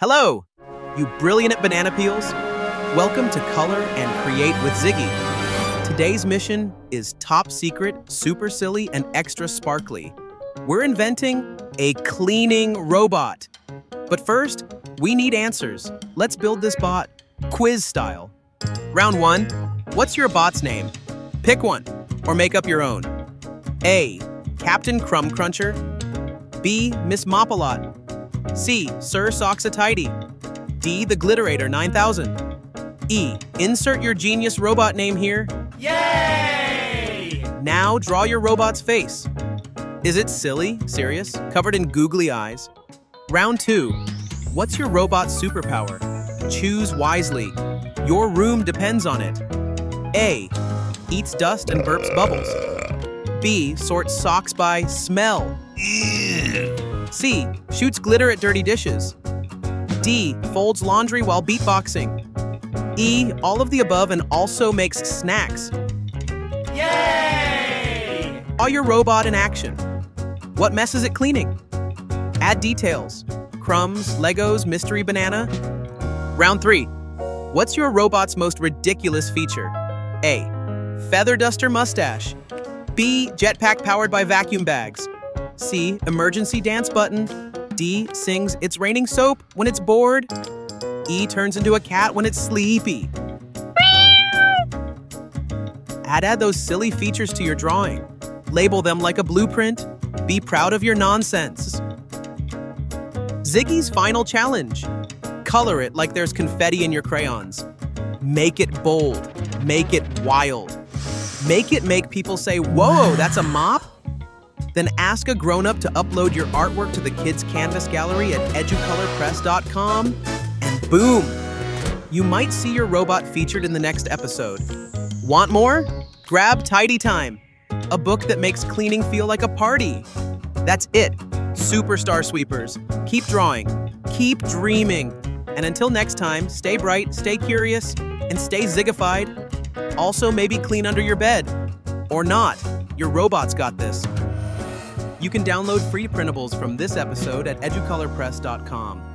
Hello, you brilliant at banana peels. Welcome to Color and Create with Ziggy. Today's mission is top secret, super silly, and extra sparkly. We're inventing a cleaning robot. But first, we need answers. Let's build this bot quiz style. Round one What's your bot's name? Pick one, or make up your own. A. Captain Crumb Cruncher. B. Miss Mop-a-Lot. C. Sir Socks a Tidy. D. The Glitterator 9000. E. Insert your genius robot name here. Yay! Now draw your robot's face. Is it silly, serious, covered in googly eyes? Round two. What's your robot's superpower? Choose wisely. Your room depends on it. A. Eats dust and burps bubbles. B. Sorts socks by smell. C. Shoots glitter at dirty dishes. D. Folds laundry while beatboxing. E. All of the above and also makes snacks. Yay! Draw your robot in action. What mess is it cleaning? Add details. Crumbs, Legos, mystery banana. Round three. What's your robot's most ridiculous feature? A. Feather duster mustache. B. Jetpack powered by vacuum bags. C. Emergency dance button. D. Sings It's Raining Soap when it's bored. E. Turns into a cat when it's sleepy. Add add those silly features to your drawing. Label them like a blueprint. Be proud of your nonsense. Ziggy's final challenge. Color it like there's confetti in your crayons. Make it bold. Make it wild. Make it make people say, Whoa, that's a mop? Then ask a grown up to upload your artwork to the kids' canvas gallery at educolorpress.com, and boom! You might see your robot featured in the next episode. Want more? Grab Tidy Time, a book that makes cleaning feel like a party. That's it, Superstar Sweepers. Keep drawing, keep dreaming, and until next time, stay bright, stay curious, and stay ziggified. Also, maybe clean under your bed. Or not. Your robot's got this. You can download free printables from this episode at educolorpress.com.